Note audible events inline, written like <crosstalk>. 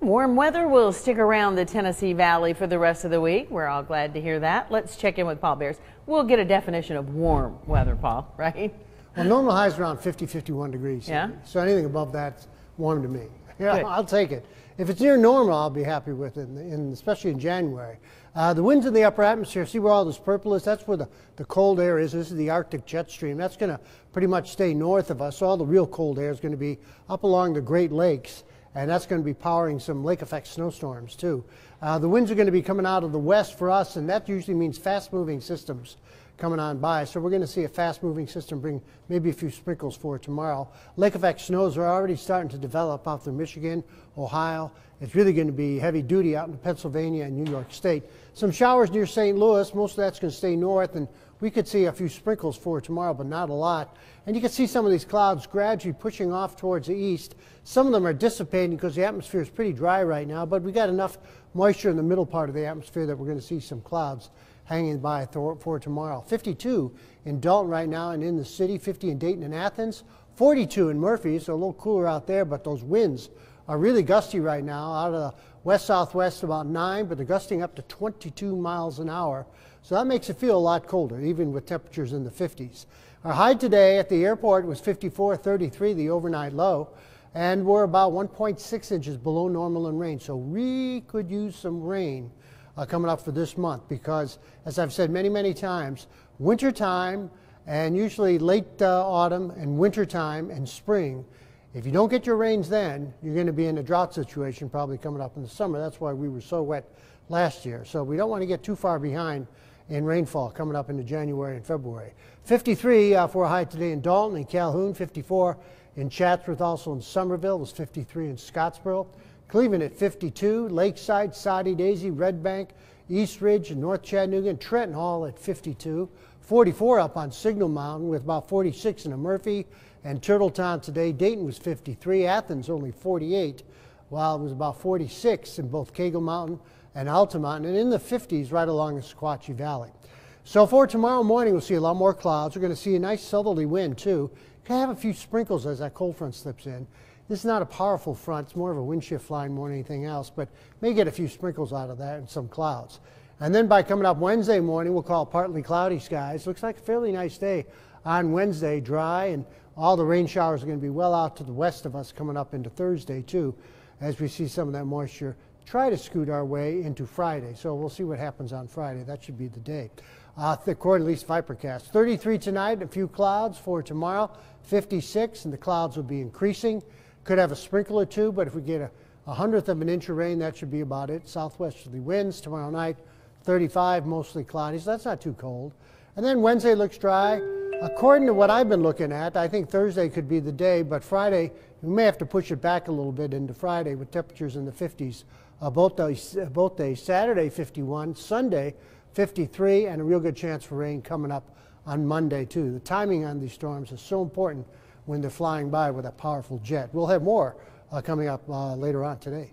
Warm weather will stick around the Tennessee Valley for the rest of the week. We're all glad to hear that. Let's check in with Paul Barys. We'll get a definition of warm weather, Paul, <laughs> right? Well, normal high is around 50, 51 degrees. Yeah. So anything above that's warm to me. Yeah, <laughs> Good. I'll take it. If it's near normal, I'll be happy with it, in, especially in January. Uh, the winds in the upper atmosphere, see where all this purple is? That's where the, the cold air is. This is the Arctic jet stream. That's going to pretty much stay north of us. All the real cold air is going to be up along the Great Lakes and that's going to be powering some lake effect snowstorms too. Uh, the winds are going to be coming out of the west for us, and that usually means fast moving systems coming on by. So we're going to see a fast moving system bring maybe a few sprinkles for tomorrow. Lake effect snows are already starting to develop out through Michigan, Ohio. It's really going to be heavy duty out in Pennsylvania and New York State. Some showers near St. Louis. Most of that's going to stay north and we could see a few sprinkles for tomorrow, but not a lot. And you can see some of these clouds gradually pushing off towards the east. Some of them are dissipating because the atmosphere is pretty dry right now, but we got enough moisture in the middle part of the atmosphere that we're going to see some clouds hanging by for tomorrow. 52 in Dalton right now and in the city, 50 in Dayton and Athens, 42 in Murphy, so a little cooler out there, but those winds are really gusty right now out of the west southwest about 9, but they're gusting up to 22 miles an hour. So that makes it feel a lot colder, even with temperatures in the 50s. Our high today at the airport was 54.33, the overnight low, and we're about 1.6 inches below normal in rain. So we could use some rain uh, coming up for this month because, as I've said many, many times, winter time and usually late uh, autumn and winter time and spring, if you don't get your rains then, you're going to be in a drought situation probably coming up in the summer. That's why we were so wet last year. So we don't want to get too far behind in rainfall coming up into January and February. 53 uh, for a high today in Dalton and Calhoun, 54 in Chatsworth, also in Summerville, was 53 in Scottsboro. Cleveland at 52, Lakeside, Soddy Daisy, Red Bank, East Ridge, and North Chattanooga, and Trenton Hall at 52. 44 up on Signal Mountain with about 46 in a Murphy and Turtletown today. Dayton was 53, Athens only 48, while it was about 46 in both Cagle Mountain and Altamont, and in the 50s right along the Sequatchie Valley. So for tomorrow morning, we'll see a lot more clouds. We're going to see a nice southerly wind too. Can have a few sprinkles as that cold front slips in. This is not a powerful front. It's more of a wind shift line more than anything else, but may get a few sprinkles out of that and some clouds. And then by coming up Wednesday morning, we'll call partly cloudy skies. Looks like a fairly nice day on Wednesday, dry, and all the rain showers are going to be well out to the west of us coming up into Thursday too, as we see some of that moisture try to scoot our way into Friday. So we'll see what happens on Friday. That should be the day. Uh, the quarterly Vipercast. 33 tonight, a few clouds for tomorrow. 56, and the clouds will be increasing. Could have a sprinkle or two, but if we get a, a hundredth of an inch of rain, that should be about it. Southwesterly winds tomorrow night. 35, mostly cloudy, so that's not too cold. And then Wednesday looks dry. According to what I've been looking at, I think Thursday could be the day, but Friday, we may have to push it back a little bit into Friday with temperatures in the 50s uh, both, days, both days. Saturday, 51, Sunday, 53, and a real good chance for rain coming up on Monday, too. The timing on these storms is so important when they're flying by with a powerful jet. We'll have more uh, coming up uh, later on today.